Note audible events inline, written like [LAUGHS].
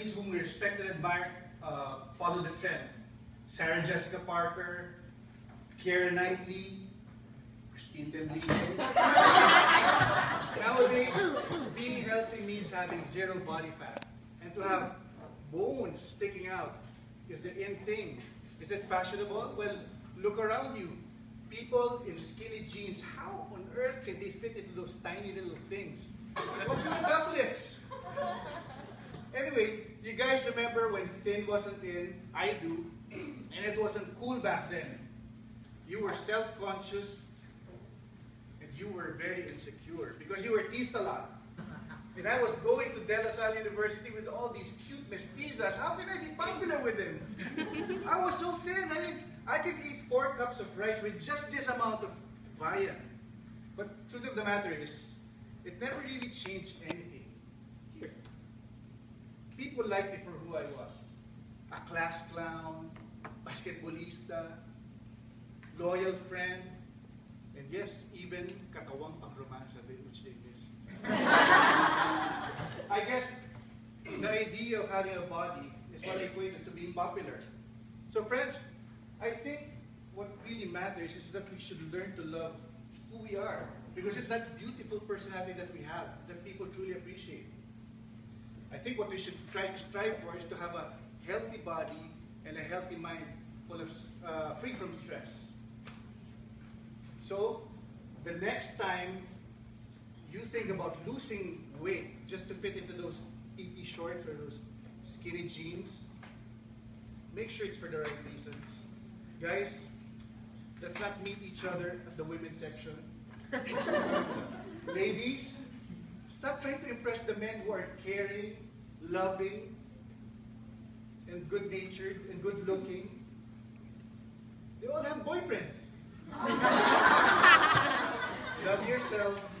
celebrities whom we respect and admire uh, follow the trend. Sarah Jessica Parker, Keira Knightley, Christine Temblini. [LAUGHS] Nowadays, being healthy means having zero body fat. And to have bones sticking out is the in thing. Is it fashionable? Well, look around you. People in skinny jeans, how on earth can they fit into those tiny little things? What's with the lips? Anyway, you guys remember when thin wasn't in? I do. And it wasn't cool back then. You were self-conscious and you were very insecure because you were teased a lot. [LAUGHS] And I was going to De La Salle University with all these cute mestizas. How can I be popular with them? I was so thin. I mean, I could eat four cups of rice with just this amount of viand. But truth of the matter is, it never really changed anything. People liked me for who I was. A class clown, basketballista, loyal friend, and yes, even katawang pangromansa, which they missed. [LAUGHS] I guess the idea of having a body is what equated to being popular. So friends, I think what really matters is that we should learn to love who we are. Because it's that beautiful personality that we have that people truly appreciate. I think what we should try to strive for is to have a healthy body and a healthy mind full of, uh, free from stress. So, the next time you think about losing weight just to fit into those PP shorts or those skinny jeans, make sure it's for the right reasons. Guys, let's not meet each other at the women's section. [LAUGHS] Ladies, stop trying to impress the men who are caring, loving, and good-natured and good-looking. They all have boyfriends. [LAUGHS] Love yourself.